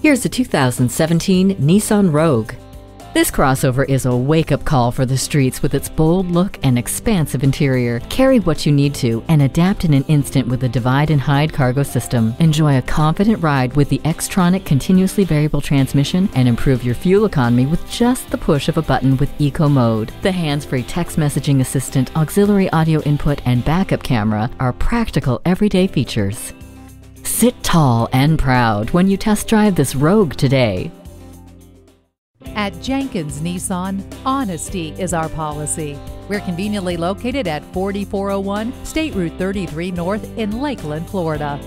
Here's a 2017 Nissan Rogue. This crossover is a wake-up call for the streets with its bold look and expansive interior. Carry what you need to and adapt in an instant with the divide and hide cargo system. Enjoy a confident ride with the Xtronic continuously variable transmission and improve your fuel economy with just the push of a button with Eco Mode. The hands-free text messaging assistant, auxiliary audio input, and backup camera are practical everyday features. Sit tall and proud when you test drive this Rogue today. At Jenkins Nissan, honesty is our policy. We're conveniently located at 4401 State Route 33 North in Lakeland, Florida.